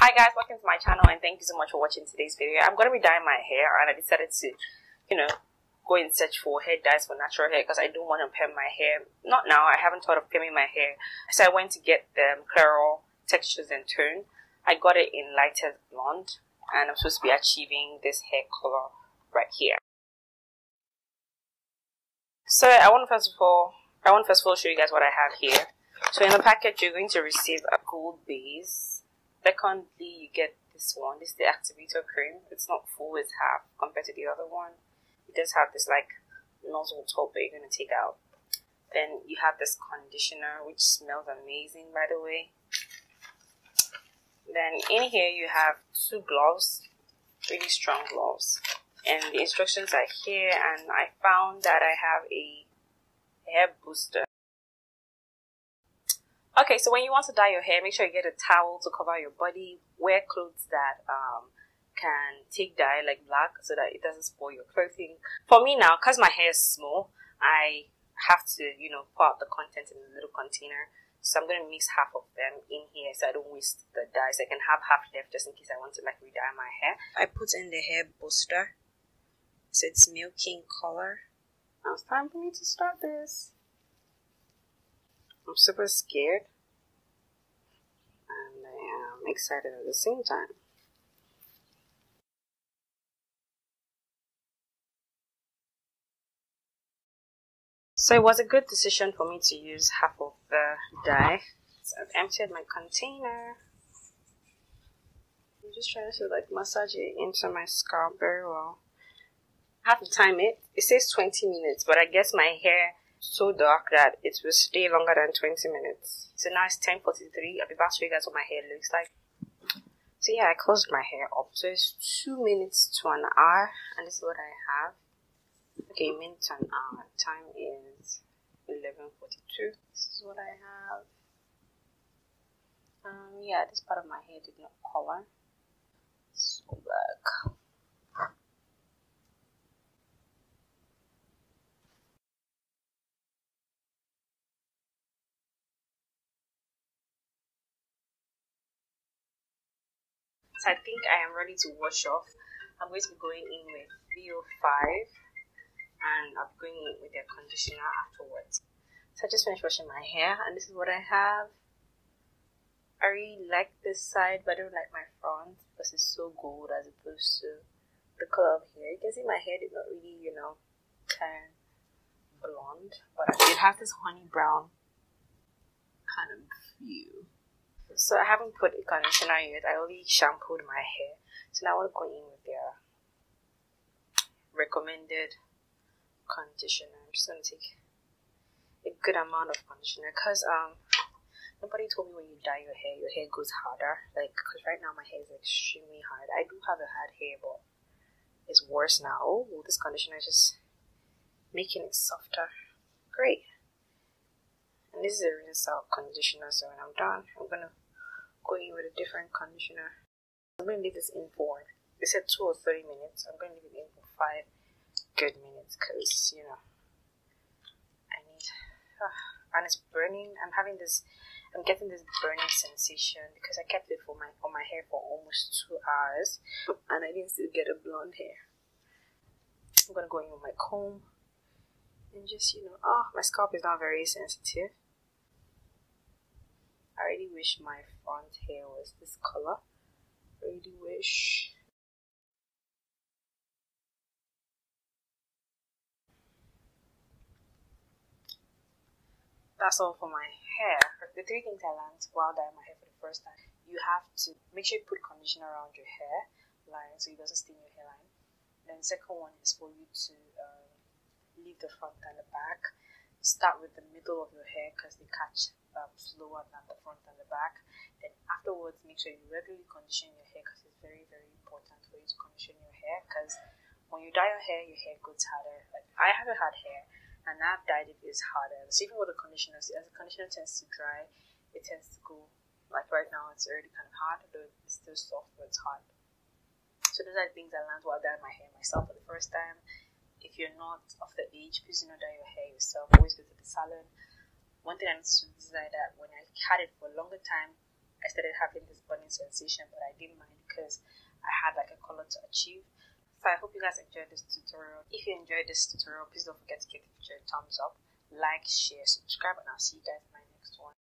Hi guys, welcome to my channel and thank you so much for watching today's video. I'm going to be dyeing my hair and I decided to, you know, go and search for hair dyes for natural hair because I don't want to perm my hair. Not now, I haven't thought of perming my hair. So I went to get the um, Clairol textures and tone. I got it in lighter blonde and I'm supposed to be achieving this hair color right here. So I want to first of all, I want to first of all show you guys what I have here. So in the package, you're going to receive a gold base. Secondly, you get this one. This is the activator cream. It's not full, it's half compared to the other one. It does have this like nozzle top that you're to take out. Then you have this conditioner, which smells amazing, by the way. Then in here you have two gloves, really strong gloves. And the instructions are here and I found that I have a hair booster. Okay, so when you want to dye your hair, make sure you get a towel to cover your body. Wear clothes that um, can take dye like black so that it doesn't spoil your clothing. For me now, because my hair is small, I have to, you know, pour out the content in a little container. So I'm going to mix half of them in here so I don't waste the dyes. I can have half left just in case I want to like re-dye my hair. I put in the hair booster. So it's milky in color. Now it's time for me to start this. I'm super scared and I am excited at the same time. So it was a good decision for me to use half of the dye. So I've emptied my container. I'm just trying to like massage it into my scalp very well. I have to time it. It says 20 minutes, but I guess my hair so dark that it will stay longer than 20 minutes. So now it's 10.43. I'll be back to you guys what my hair looks like. So yeah, I closed my hair up. So it's 2 minutes to an hour. And this is what I have. Okay, minute to an hour. Time is 11.42. This is what I have. Um, yeah, this part of my hair did not color. So black. So I think I am ready to wash off. I'm going to be going in with VO5 and I'm going in with the conditioner afterwards. So I just finished washing my hair and this is what I have. I really like this side but I don't like my front because it's so gold as opposed to the color of hair. You can see my hair did not really, you know, turn blonde but I did have this honey brown kind of hue. So I haven't put a conditioner yet. I only shampooed my hair. So now I want to go in with their recommended conditioner. I'm just gonna take a good amount of conditioner because um nobody told me when you dye your hair your hair goes harder. Like because right now my hair is extremely hard. I do have a hard hair, but it's worse now. Oh, this conditioner is just making it softer. Great. This is a rinse out conditioner. So when I'm done, I'm gonna go in with a different conditioner. I'm to leave this in for, they said 2 or three minutes. I'm to leave it in for 5 good minutes because, you know, I need, uh, and it's burning. I'm having this, I'm getting this burning sensation because I kept it for my, on my hair for almost 2 hours and I didn't still get a blonde hair. I'm to go in with my comb and just, you know, oh, my scalp is not very sensitive. I really wish my front hair was this color. I really wish. That's all for my hair. The three things I learned while dyeing my hair for the first time. You have to make sure you put conditioner around your hair line so it doesn't stain your hairline. Then second one is for you to um, leave the front and the back. Start with the middle of your hair because they catch slower than the front and the back. Then afterwards, make sure you regularly condition your hair because it's very, very important for you to condition your hair because when you dye your hair, your hair gets harder. Like I haven't had hair and I've dyed it is harder. So even with the conditioner, as the conditioner tends to dry, it tends to go like right now it's already kind of hard, though it's still soft but it's hard. So those are the things I learned while dyeing my hair myself for the first time. If you're not of the age, please do not dye your hair yourself. Always go to the salon one thing I need to that when I had it for a longer time, I started having this burning sensation, but I didn't mind because I had like a color to achieve. So I hope you guys enjoyed this tutorial. If you enjoyed this tutorial, please don't forget to give the a thumbs up, like, share, subscribe, and I'll see you guys in my next one.